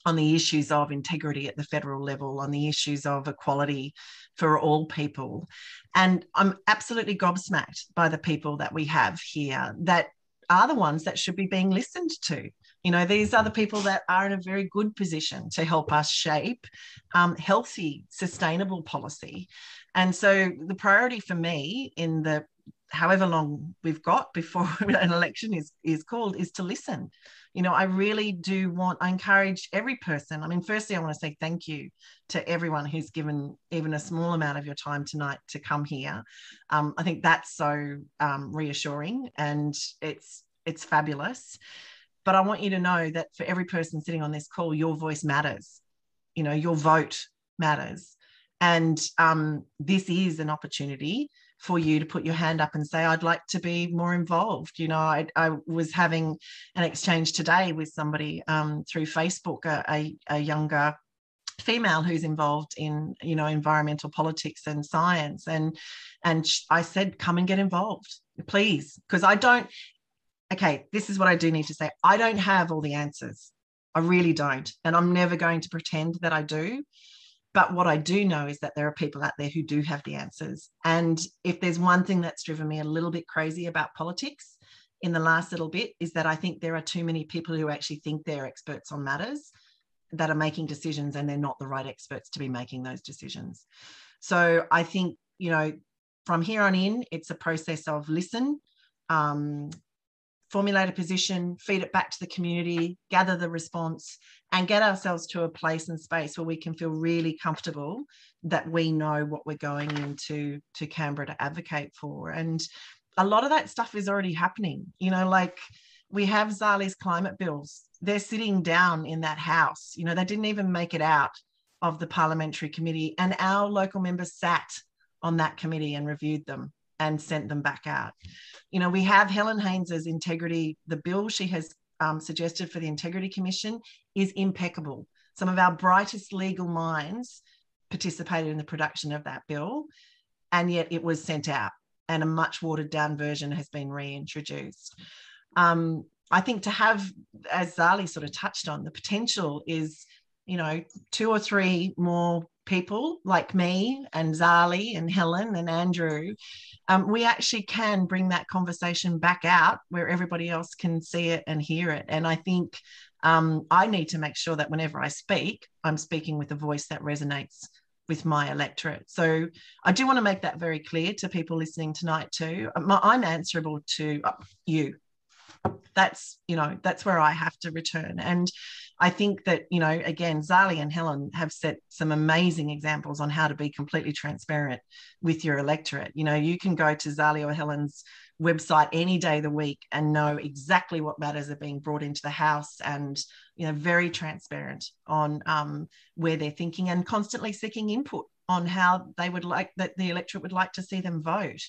on the issues of integrity at the federal level, on the issues of equality for all people. And I'm absolutely gobsmacked by the people that we have here that are the ones that should be being listened to. You know, these are the people that are in a very good position to help us shape um, healthy, sustainable policy. And so the priority for me in the however long we've got before an election is is called is to listen you know i really do want i encourage every person i mean firstly i want to say thank you to everyone who's given even a small amount of your time tonight to come here. Um, i think that's so um, reassuring and it's it's fabulous. But i want you to know that for every person sitting on this call your voice matters. You know your vote matters. And um, this is an opportunity for you to put your hand up and say i'd like to be more involved. You know i, I was having an exchange today with somebody um, through facebook a, a, a younger female who's involved in you know environmental politics and science and and i said come and get involved please. Because i don't okay this is what i do need to say. I don't have all the answers. I really don't and i'm never going to pretend that i do but what i do know is that there are people out there who do have the answers and if there's one thing that's driven me a little bit crazy about politics in the last little bit is that i think there are too many people who actually think they're experts on matters that are making decisions and they're not the right experts to be making those decisions. So I think, you know, from here on in, it's a process of listen, um, formulate a position, feed it back to the community, gather the response, and get ourselves to a place and space where we can feel really comfortable that we know what we're going into to Canberra to advocate for. And a lot of that stuff is already happening. You know, like we have Zali's climate bills they're sitting down in that house. You know, they didn't even make it out of the parliamentary committee. And our local members sat on that committee and reviewed them and sent them back out. You know, we have Helen Haines's integrity, the bill she has um, suggested for the Integrity Commission is impeccable. Some of our brightest legal minds participated in the production of that bill, and yet it was sent out, and a much watered down version has been reintroduced. Um, I think to have, as Zali sort of touched on, the potential is, you know, two or three more people like me and Zali and Helen and Andrew, um, we actually can bring that conversation back out where everybody else can see it and hear it. And I think um, I need to make sure that whenever I speak, I'm speaking with a voice that resonates with my electorate. So I do want to make that very clear to people listening tonight too. I'm answerable to uh, you that's you know that's where i have to return. And i think that you know again zali and helen have set some amazing examples on how to be completely transparent with your electorate. You know you can go to zali or helen's website any day of the week and know exactly what matters are being brought into the house and you know very transparent on um, where they're thinking and constantly seeking input on how they would like that the electorate would like to see them vote.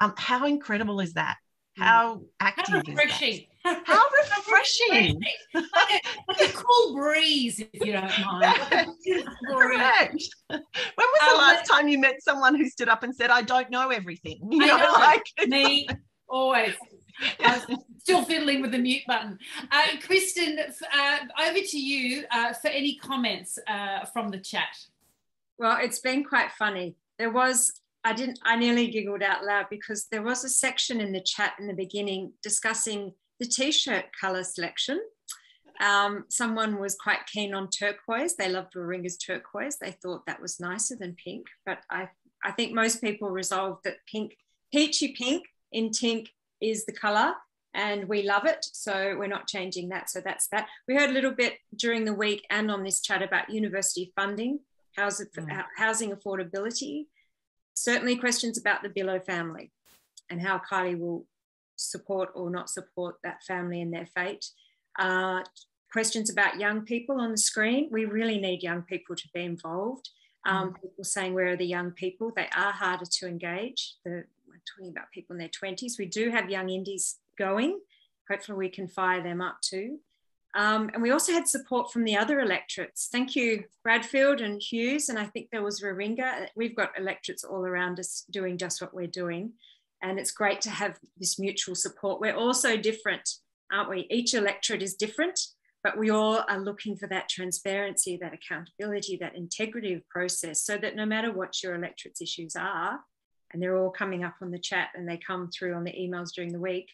Um, how incredible is that. How active How refreshing. How refreshing. like, a, like, a, cool breeze, if you don't mind. Correct. When was the um, last time you met someone who stood up and said, I don't know everything? You know, know like me, always. still fiddling with the mute button. Uh, Kristen, uh, over to you uh, for any comments uh, from the chat. Well, it's been quite funny. There was I didn't, I nearly giggled out loud because there was a section in the chat in the beginning discussing the t-shirt color selection. Um, someone was quite keen on turquoise. They loved Warringah's turquoise. They thought that was nicer than pink, but I, I think most people resolved that pink, peachy pink in Tink is the color and we love it. So we're not changing that. So that's that. We heard a little bit during the week and on this chat about university funding, housing, mm. housing affordability certainly questions about the Billow family and how Kylea will support or not support that family and their fate. Uh, questions about young people on the screen. We really need young people to be involved. Um, mm. People saying, where are the young people? They are harder to engage. The, we're talking about people in their 20s. We do have young indies going. Hopefully, we can fire them up too. Um, and we also had support from the other electorates. Thank you, Bradfield and Hughes. And I think there was Warringah. We've got electorates all around us doing just what we're doing. And it's great to have this mutual support. We're all so different, aren't we? Each electorate is different, but we all are looking for that transparency, that accountability, that integrity of process, so that no matter what your electorate's issues are, and they're all coming up on the chat and they come through on the emails during the week,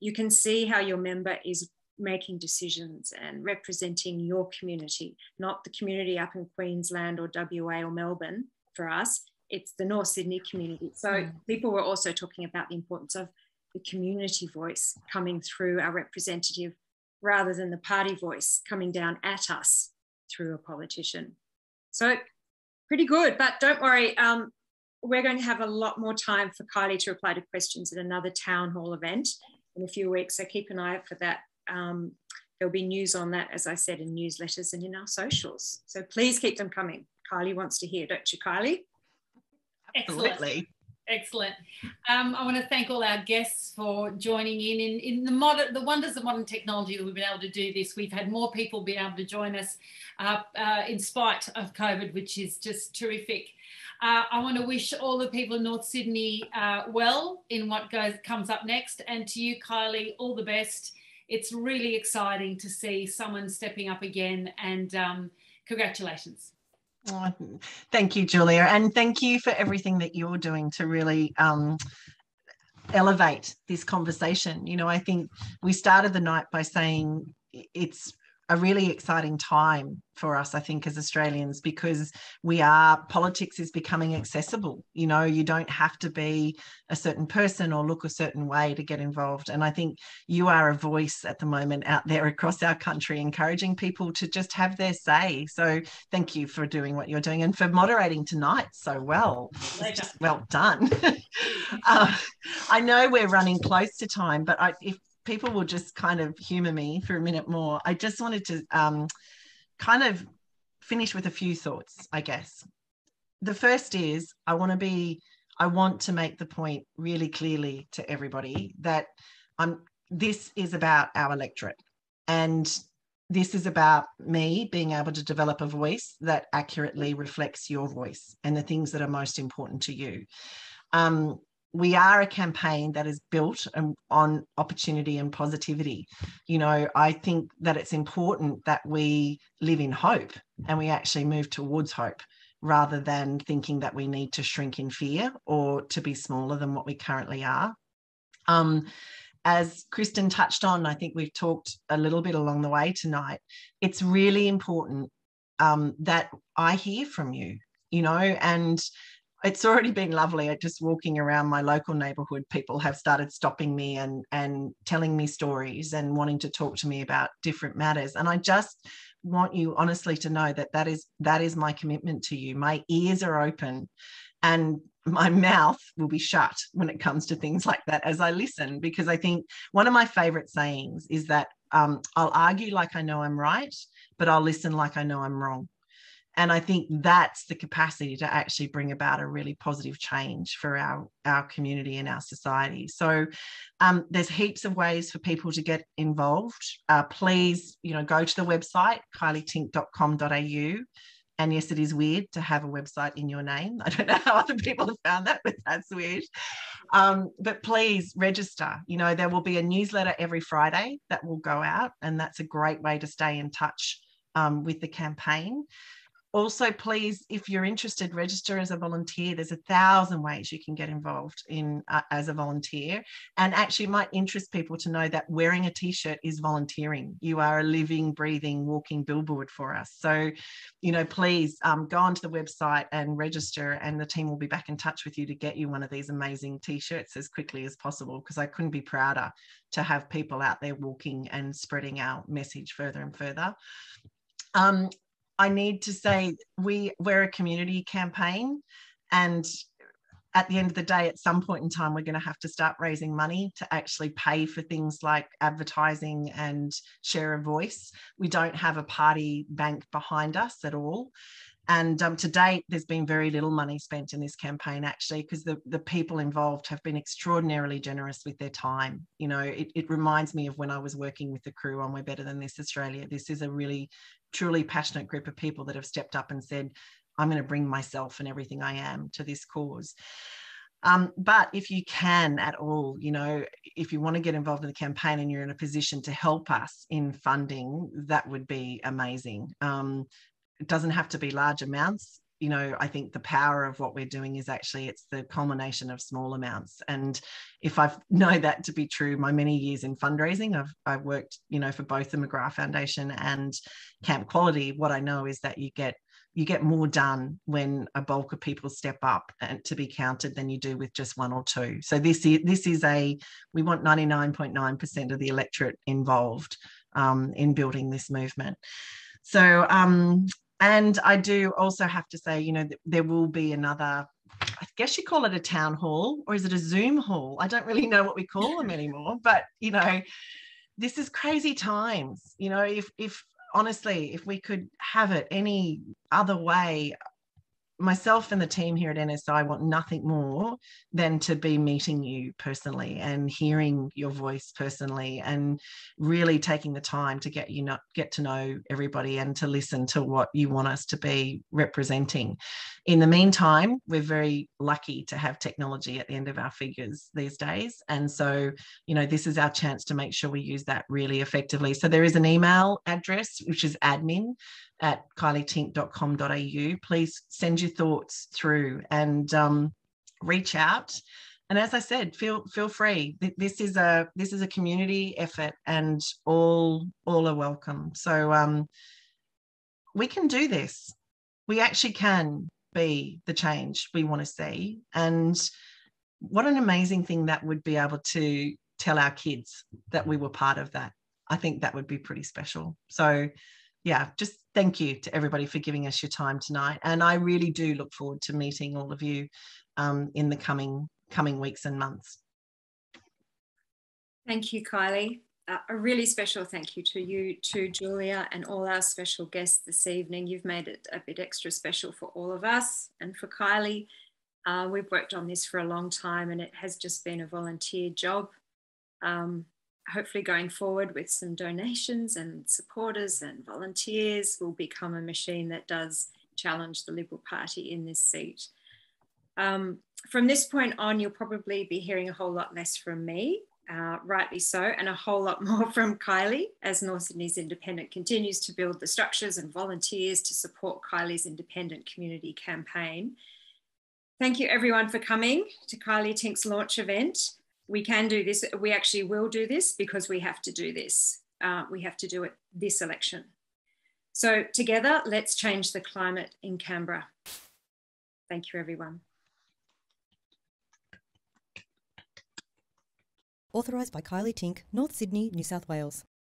you can see how your member is making decisions and representing your community, not the community up in Queensland or WA or Melbourne for us. It's the North Sydney community. So mm. people were also talking about the importance of the community voice coming through our representative rather than the party voice coming down at us through a politician. So pretty good, but don't worry. Um, we're going to have a lot more time for Kylea to reply to questions at another town hall event in a few weeks. So keep an eye out for that um, there'll be news on that, as I said, in newsletters and in our socials. So please keep them coming. Kylea wants to hear, don't you, Kylea? Absolutely. Excellent. Um, I want to thank all our guests for joining in. In, in the modern, the wonders of modern technology that we've been able to do this. We've had more people be able to join us uh, uh, in spite of COVID, which is just terrific. Uh, I want to wish all the people in North Sydney uh, well in what goes comes up next, and to you, Kylea, all the best. It's really exciting to see someone stepping up again, and um, congratulations. Thank you, Julia. And thank you for everything that you're doing to really um, elevate this conversation. You know, I think we started the night by saying it's a really exciting time for us, I think, as Australians, because we are, politics is becoming accessible. You know, you don't have to be a certain person or look a certain way to get involved. And I think you are a voice at the moment out there across our country, encouraging people to just have their say. So thank you for doing what you're doing and for moderating tonight so well. Just Well done. uh, I know we're running close to time, but I, if people will just kind of humor me for a minute more, I just wanted to um, kind of finish with a few thoughts, I guess. The first is I want to be, I want to make the point really clearly to everybody that I'm, this is about our electorate. And this is about me being able to develop a voice that accurately reflects your voice and the things that are most important to you. Um, we are a campaign that is built on opportunity and positivity. You know, I think that it's important that we live in hope and we actually move towards hope rather than thinking that we need to shrink in fear or to be smaller than what we currently are. Um, as Kristen touched on, I think we've talked a little bit along the way tonight. It's really important um, that I hear from you, you know, and it's already been lovely just walking around my local neighborhood people have started stopping me and and telling me stories and wanting to talk to me about different matters and i just want you honestly to know that that is that is my commitment to you. My ears are open and my mouth will be shut when it comes to things like that as i listen because i think one of my favorite sayings is that um, i'll argue like i know i'm right but i'll listen like i know i'm wrong and i think that's the capacity to actually bring about a really positive change for our our community and our society so um, there's heaps of ways for people to get involved uh, please you know go to the website kyleatink.com.au and yes, it is weird to have a website in your name. I don't know how other people have found that, but that's weird. Um, but please register. You know, there will be a newsletter every Friday that will go out, and that's a great way to stay in touch um, with the campaign also please if you're interested register as a volunteer. There's a thousand ways you can get involved in uh, as a volunteer. And actually might interest people to know that wearing a t-shirt is volunteering. You are a living breathing walking billboard for us. So you know please um, go onto the website and register and the team will be back in touch with you to get you one of these amazing t-shirts as quickly as possible because i couldn't be prouder to have people out there walking and spreading our message further and further. Um, I need to say we we're a community campaign and at the end of the day, at some point in time, we're going to have to start raising money to actually pay for things like advertising and share a voice. We don't have a party bank behind us at all. And um, to date, there's been very little money spent in this campaign, actually, because the, the people involved have been extraordinarily generous with their time. You know, it, it reminds me of when I was working with the crew on We're Better Than This Australia. This is a really, truly passionate group of people that have stepped up and said, I'm going to bring myself and everything I am to this cause. Um, but if you can at all, you know, if you want to get involved in the campaign and you're in a position to help us in funding, that would be amazing. Um, it doesn't have to be large amounts. You know i think the power of what we're doing is actually it's the culmination of small amounts. And if i know that to be true my many years in fundraising i've i've worked you know for both the mcgrath foundation and camp quality what i know is that you get you get more done when a bulk of people step up and to be counted than you do with just one or two. So this is this is a we want 99.9% of the electorate involved um, in building this movement. So um, and I do also have to say, you know, there will be another, I guess you call it a town hall or is it a Zoom hall? I don't really know what we call them anymore, but, you know, this is crazy times. You know, if if honestly, if we could have it any other way, myself and the team here at NSI want nothing more than to be meeting you personally and hearing your voice personally and really taking the time to get you not get to know everybody and to listen to what you want us to be representing. In the meantime, we're very lucky to have technology at the end of our figures these days. And so, you know, this is our chance to make sure we use that really effectively. So there is an email address, which is admin at kyleatink.com.au. Please send your thoughts through and um, reach out. And as I said, feel feel free. This is a this is a community effort, and all all are welcome. So um, we can do this. We actually can be the change we want to see. And what an amazing thing that would be able to tell our kids that we were part of that. I think that would be pretty special. So yeah, just thank you to everybody for giving us your time tonight. And I really do look forward to meeting all of you um, in the coming coming weeks and months. Thank you, Kylea. Uh, a really special thank you to you, to Julia, and all our special guests this evening. You've made it a bit extra special for all of us and for Kylea. Uh, we've worked on this for a long time and it has just been a volunteer job. Um, hopefully going forward with some donations and supporters and volunteers will become a machine that does challenge the Liberal Party in this seat. Um, from this point on, you'll probably be hearing a whole lot less from me, uh, rightly so, and a whole lot more from Kylea as North Sydney's Independent continues to build the structures and volunteers to support Kylea's independent community campaign. Thank you everyone for coming to Kylea Tink's launch event we can do this. We actually will do this because we have to do this. Uh, we have to do it this election. So together, let's change the climate in Canberra. Thank you, everyone. Authorised by Kylea Tink, North Sydney, New South Wales.